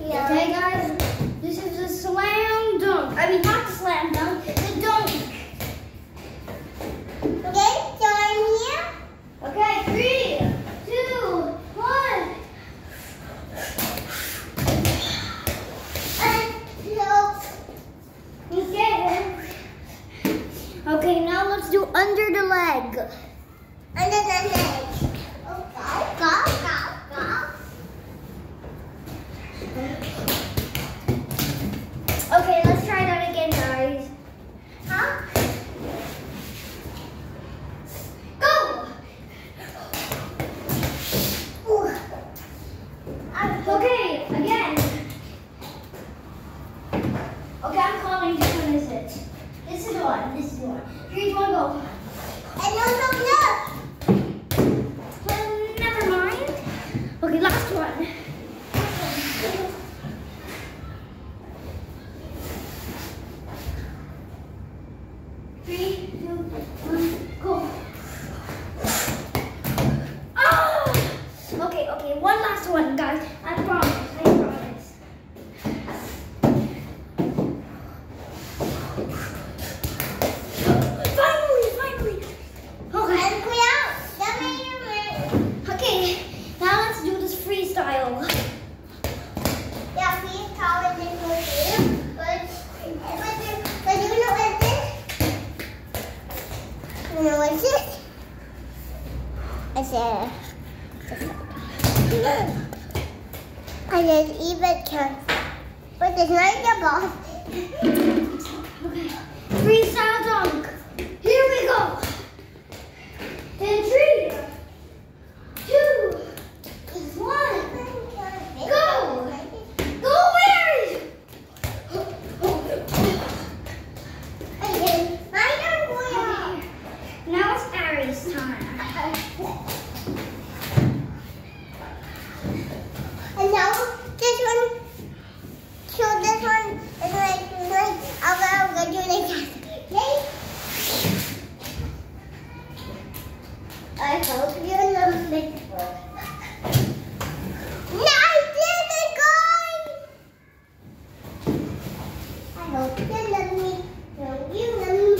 Yeah. Okay, guys? This is a slam dunk. I mean, not a slam dunk, the dunk. Okay, join me. Okay, three. You know what's? I said, I said even can, But it's not your boss. okay. you love me. You love me.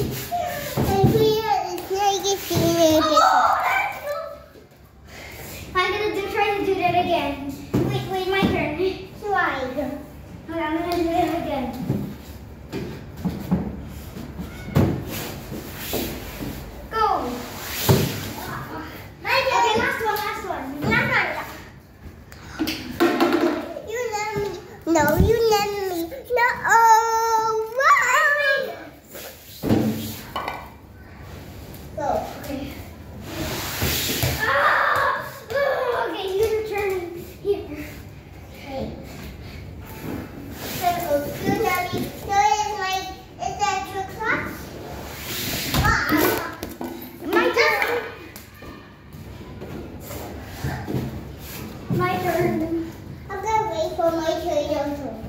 I'm going to try to do that again. Wait, wait, my turn. Slide. Okay, I'm going to do it again. No, you never. My turn. I'm going to wait for my turn.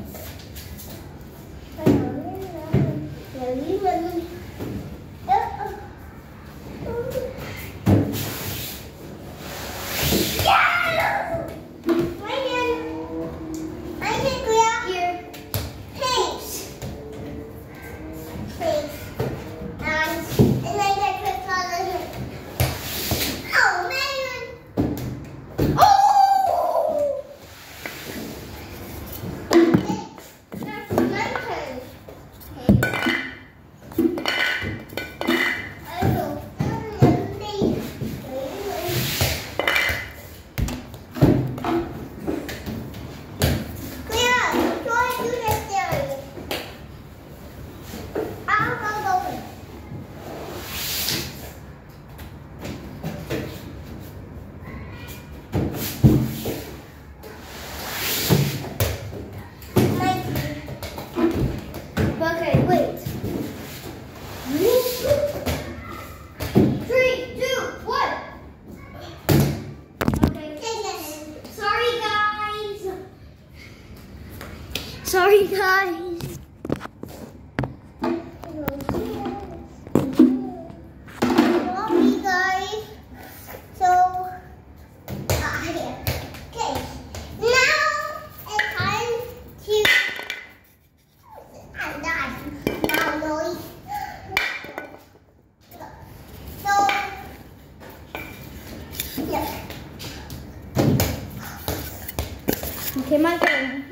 My.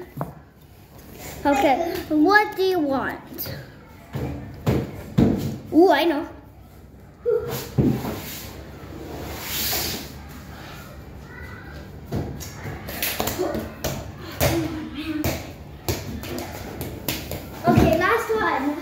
Okay, what do you want? Ooh, I know. Okay, last one.